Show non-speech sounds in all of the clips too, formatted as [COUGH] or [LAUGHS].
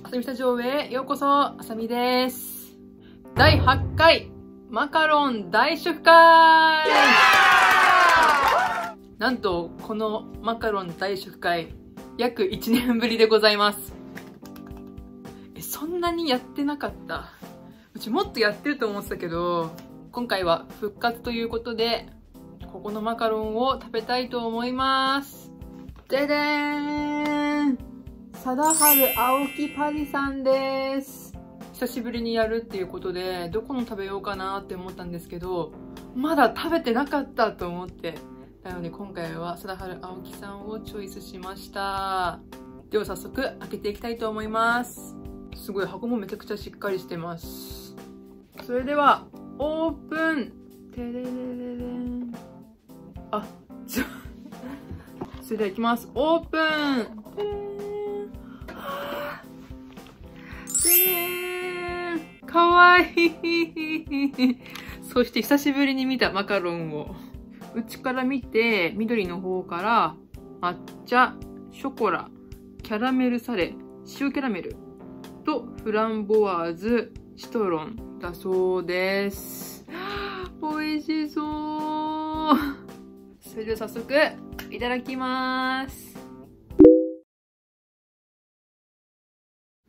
あさみスタジオへようこそ、あさみです。第8回、マカロン大食会なんと、このマカロン大食会、約1年ぶりでございます。え、そんなにやってなかったうちもっとやってると思ってたけど、今回は復活ということで、ここのマカロンを食べたいと思います。ででーん貞治青木パリさんです。久しぶりにやるっていうことで、どこの食べようかなって思ったんですけど、まだ食べてなかったと思って。なので今回は貞治青木さんをチョイスしました。では早速開けていきたいと思います。すごい箱もめちゃくちゃしっかりしてます。それでは、オープンてれれれれん。あ、ちょ、それではいきます。オープンかわいいそして久しぶりに見たマカロンを。内から見て、緑の方から、抹茶、ショコラ、キャラメルサレ、塩キャラメルとフランボワーズ、シトロンだそうです。美味しそう。それでは早速、いただきます。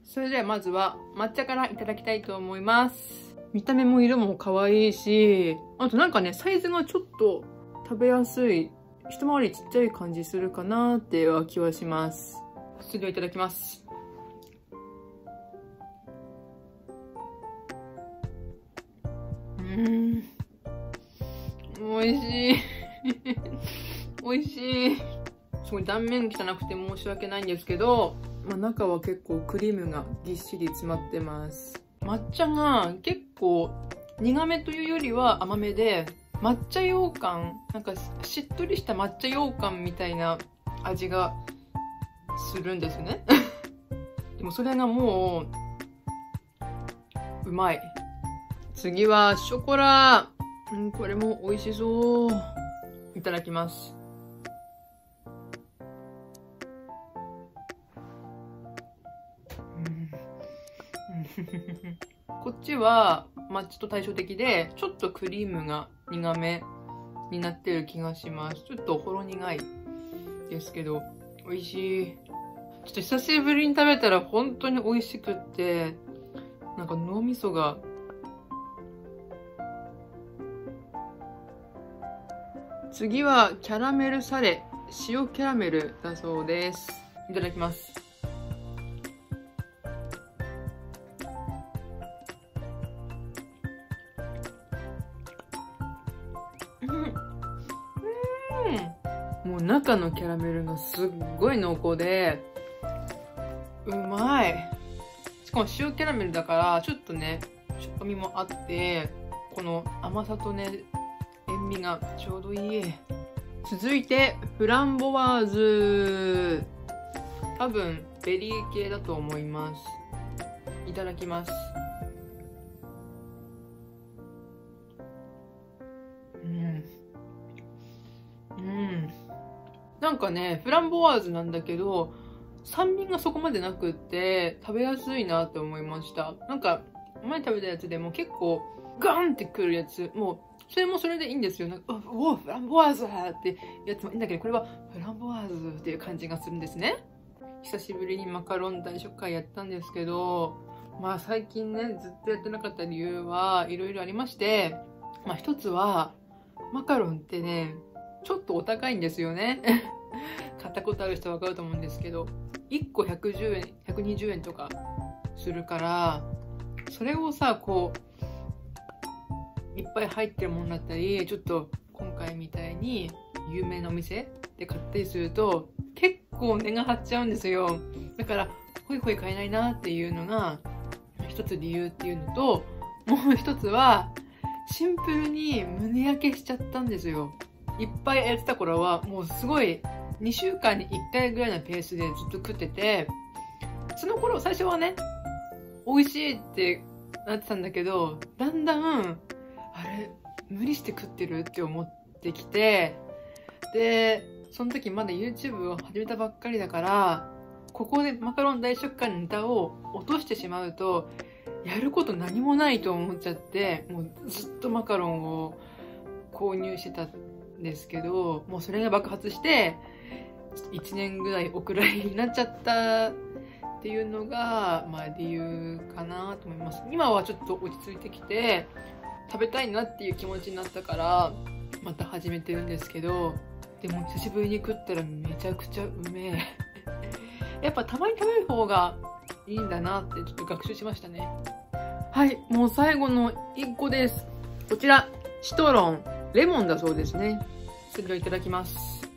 それではまずは抹茶からいただきたいと思います。見た目も色も可愛いし、あとなんかね、サイズがちょっと食べやすい、一回りちっちゃい感じするかなっていう気はします。それではいただきます。うーん。美味しい。[LAUGHS] 美味しい。すごい断面汚くて申し訳ないんですけど、まあ、中は結構クリームがぎっしり詰まってます。抹茶が結構苦めというよりは甘めで、抹茶羊羹、なんかしっとりした抹茶羊羹みたいな味がするんですね。[LAUGHS] でもそれがもう、うまい。次はショコラ。うん、これも美味しそう。いただきます。ちは抹茶と対照的で、ちょっとクリームが苦めになってる気がします。ちょっとほろ苦いですけど、美味しい。ちょっと久しぶりに食べたら本当に美味しくって、なんか脳みそが次はキャラメルサレ塩キャラメルだそうですいただきますもう中のキャラメルがすっごい濃厚でうまい。しかも塩キャラメルだからちょっとねしょっぱみもあってこの甘さとね塩味がちょうどいい。続いてフランボワーズ。多分ベリー系だと思います。いただきます。なんかねフランボワーズなんだけど酸味がそこまでなくって食べやすいなって思いましたなんか前食べたやつでも結構ガンってくるやつもうそれもそれでいいんですよ。なんか、あおフランボワーズってやつもいいんだけど、これはフランボワーズっていう感じがするんですね。久しぶりにマカロン大食会やったんですけど、まあ最近ね、ずっとやってなかった理由はいろいろありまして、まあ一つは、マカロンってね、ちょっとお高いんですよね。[LAUGHS] 買ったことある人はわかると思うんですけど、1個110円、120円とかするから、それをさ、こう、いっぱい入ってるものだったりちょっと今回みたいに有名なお店で買ったりすると結構値が張っちゃうんですよだからホイホイ買えないなっていうのが一つ理由っていうのともう一つはシンプルに胸焼けしちゃったんですよいっぱいやってた頃はもうすごい2週間に1回ぐらいのペースでずっと食っててその頃最初はね美味しいってなってたんだけどだんだんあれ無理して食ってるって思ってきてでその時まだ YouTube を始めたばっかりだからここでマカロン大食会のネタを落としてしまうと、やること何もないと思っちゃって、もうずっとマカロンを購入してたですけど、もうそれが爆発して、1年ぐらいお蔵入りになっちゃったっていうのが、まあ理由かなと思います。今はちょっと落ち着いてきて、食べたいなっていう気持ちになったから、また始めてるんですけど、でも久しぶりに食ったらめちゃくちゃうめえ。[LAUGHS] やっぱたまに食べる方がいいんだなってちょっと学習しましたね。はい、もう最後の1個です。こちら、シトロン、レモンだそうですね。それをいただきます。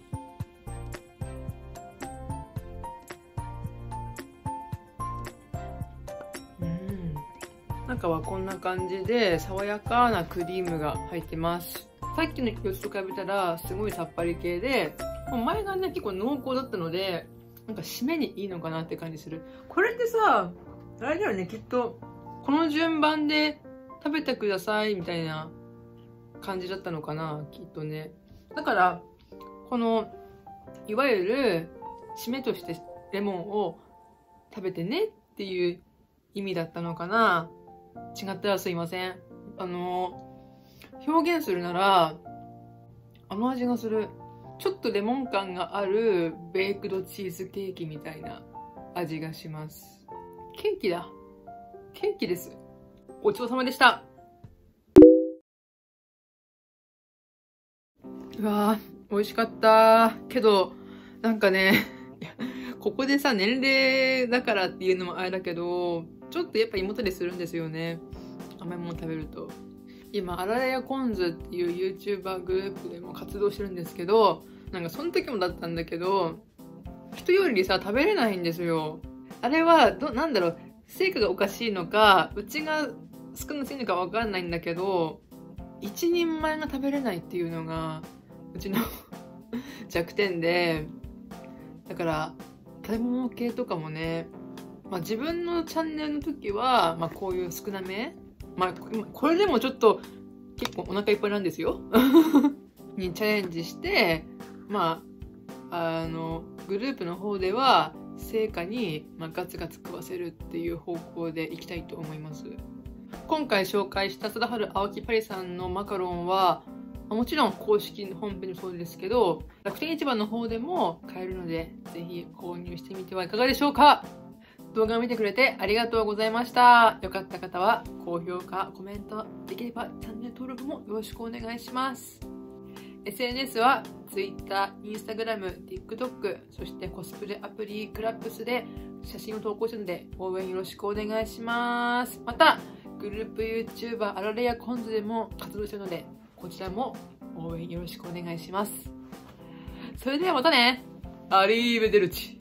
中はこんな感じで爽やかなクリームが入ってますさっきの様子と比べたらすごいさっぱり系で前がね結構濃厚だったのでなんか締めにいいのかなって感じするこれってさあれだよねきっとこの順番で食べてくださいみたいな感じだったのかなきっとねだからこのいわゆる締めとしてレモンを食べてねっていう意味だったのかな違ったらすいません。あの、表現するなら、あの味がする。ちょっとレモン感があるベイクドチーズケーキみたいな味がします。ケーキだ。ケーキです。ごちそうさまでした。美味しかった。けど、なんかね、[LAUGHS] ここでさ、年齢だからっていうのもあれだけど、ちょっとやっぱ胃もたりするんですよね。甘いもの食べると。今あられやコンズっていう YouTuber グループでも活動してるんですけどなんかその時もだったんだけど人よりさ食べれないんですよ。あれはどなんだろう。成果がおかしいのかうちが少なすぎるのかわかんないんだけど一人前が食べれないっていうのがうちの [LAUGHS] 弱点でだから食べ物系とかもねまあ、自分のチャンネルの時は、まあ、こういう少なめ、まあ、これでもちょっと結構お腹いっぱいなんですよ。[LAUGHS] にチャレンジしてまああのグループの方では成果に、まあ、ガツガツ食わせるっていう方向でいきたいと思います。今回紹介した貞治青木パリさんのマカロンはもちろん公式のホームページもそうですけど楽天市場の方でも買えるのでぜひ購入してみてはいかがでしょうか動画を見てくれてありがとうございました。よかった方は高評価、コメント、できればチャンネル登録もよろしくお願いします。SNS は Twitter、Instagram、TikTok、そしてコスプレアプリクラップスで写真を投稿してるので応援よろしくお願いします。また、グループ YouTuber あられやコンズでも活動してるので、こちらも応援よろしくお願いします。それではまたねアリーベデルチ